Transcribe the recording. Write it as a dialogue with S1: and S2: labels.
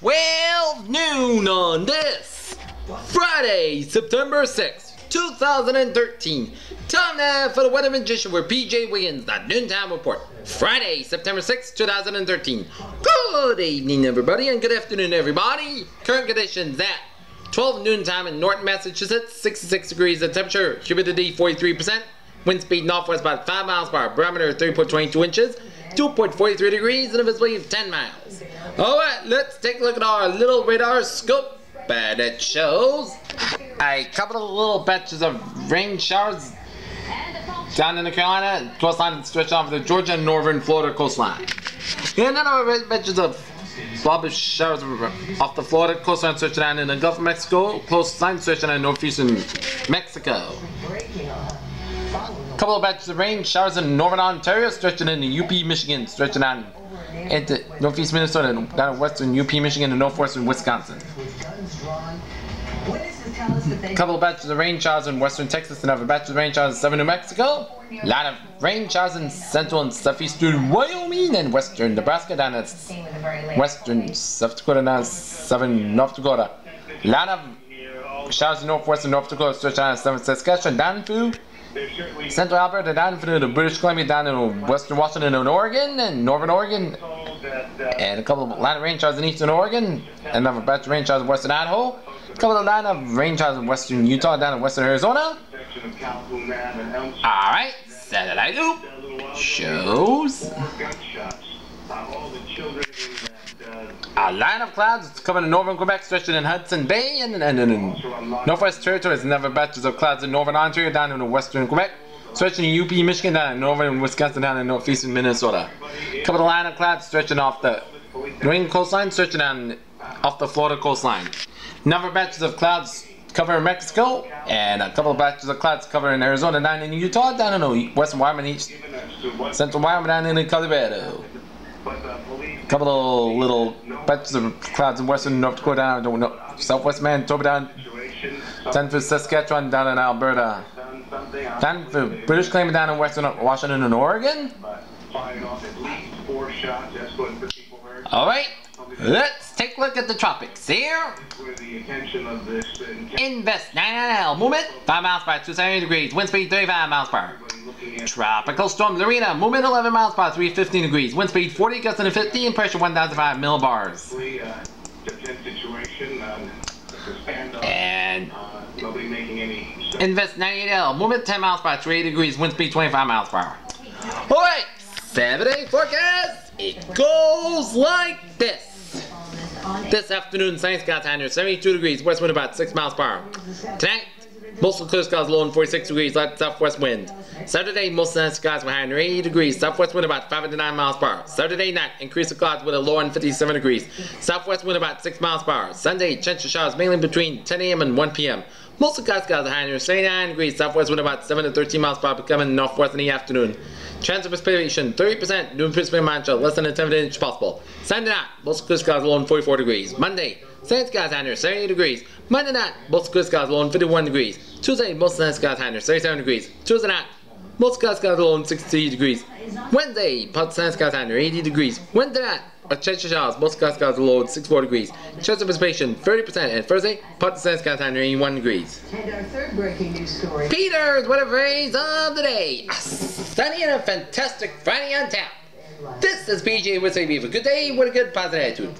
S1: 12 noon on this Friday, September 6th, 2013. Time now for the Weather Magician with PJ Wiggins, the Noontime Report. Friday, September 6th, 2013. Good evening, everybody, and good afternoon, everybody. Current conditions at 12 noon time in Norton, Massachusetts, 66 degrees the temperature, humidity 43%, wind speed northwest about 5 miles per hour, barometer 3.22 inches, 2.43 degrees, and a visibility of 10 miles. Alright, let's take a look at our little radar scope. And it shows a couple of little batches of rain showers down in the Carolina coastline stretch off the Georgia and northern Florida coastline. And then our batches of Bob showers off the Florida coastline stretching down in the Gulf of Mexico, coastline stretching in northeastern Mexico. A couple of batches of rain showers in northern Ontario, stretching into UP, Michigan, stretching on into northeast Minnesota, down western UP, Michigan, and northwestern Wisconsin. A couple of batches of rain showers in western Texas, and other batches of rain showers in southern New Mexico. A lot of rain showers in central and southeastern Wyoming and western Nebraska, down at western South Dakota, down southern North Dakota. A lot of showers in northwestern North Dakota, stretching out southern Saskatchewan, down through Central Alberta, down through the British Columbia, down in western Washington and Oregon, and northern Oregon, and a couple of line rain showers in eastern Oregon, and another batch of rain showers in western Idaho, a couple of line of rain showers in western Utah, down in western Arizona. Alright, satellite loop shows a line of clouds covering northern Quebec, stretching in Hudson Bay, and, and, and in Northwest Territories, another batches of clouds in northern Ontario, down in western Quebec, stretching in UP, Michigan, down in northern Wisconsin, down in northeastern Minnesota. Couple of line of clouds stretching off the New England coastline, stretching on off the Florida coastline. Another batches of clouds covering Mexico, and a couple of batches of clouds covering Arizona, down in Utah, down in western Wyoming, east, central Wyoming, down in the Colorado. Couple of little batches of clouds in western North Dakota, down no, southwest Manitoba, down, down for Saskatchewan, down in Alberta, down for British Columbia, down in western Washington and Oregon. Alright, let's take a look at the tropics here. Invest 99L, movement 5 miles per hour, 270 degrees, wind speed 35 miles per hour. Tropical storm Lorena, movement 11 miles per hour, 315 degrees, wind speed 40 gusts into 50, and pressure 1005 millibars. And Invest 98L, movement 10 miles per hour, 380 degrees, wind speed 25 miles per hour. Alright, 7 day forecast, it goes like this. This afternoon, Sunny near 72 degrees, west wind about 6 miles per hour. Tonight, mostly clear skies low and 46 degrees, light southwest wind. Saturday, most sunny skies were high near 80 degrees, southwest wind about 5 to 9 miles per hour. Saturday night, increase of clouds with a low and 57 degrees, southwest wind about 6 miles per hour. Sunday, chance of showers mainly between 10 a.m. and 1 p.m. Most of the skies high near 79 degrees, southwest wind about 7 to 13 miles per hour, becoming northwest in the afternoon. Chance of precipitation 30%, noon precipitation mancha, less than a 10 inch possible. Sunday night, most clear skies low and 44 degrees. Monday, sunny skies near 78 degrees. Monday night, most clear skies low and 51 degrees. Tuesday, most sunny skies near 37 degrees. Tuesday night, most skies skies low and 60 degrees. Wednesday, part sunny skies near 80 degrees. Wednesday night, a of showers, most skies skies load at 64 degrees. Chance of precipitation 30%, and Thursday, part sunny skies high near 81 degrees.
S2: And our third breaking news story.
S1: Peter's weather phrase of the day. A sunny and a fantastic Friday on tap. This is PJ with a good day with a good positive attitude.